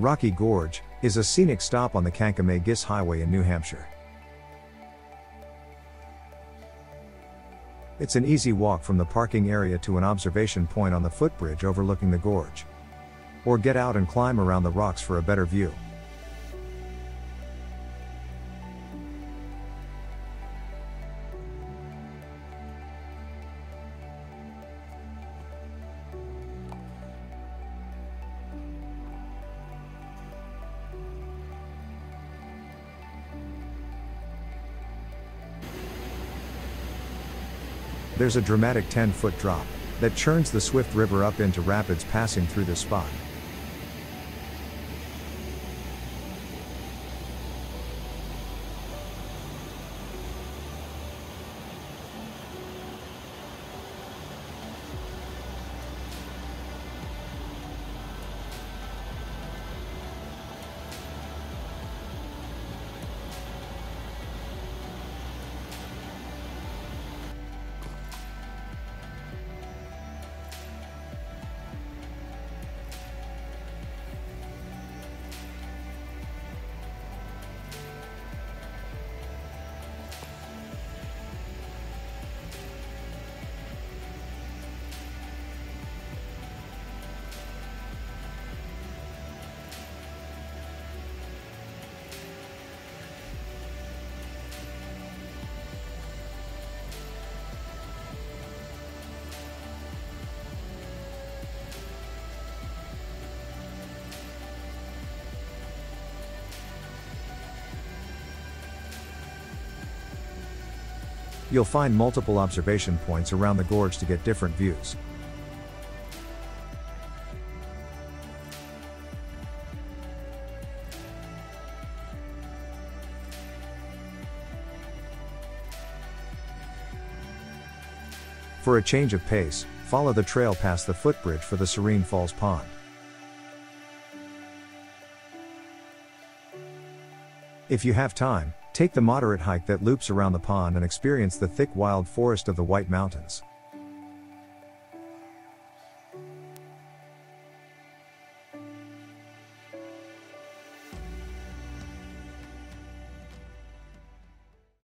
Rocky Gorge is a scenic stop on the Kancamagus Highway in New Hampshire. It's an easy walk from the parking area to an observation point on the footbridge overlooking the gorge. Or get out and climb around the rocks for a better view. There's a dramatic 10 foot drop that churns the Swift River up into rapids passing through this spot. You'll find multiple observation points around the gorge to get different views. For a change of pace, follow the trail past the footbridge for the Serene Falls Pond. If you have time, take the moderate hike that loops around the pond and experience the thick wild forest of the White Mountains.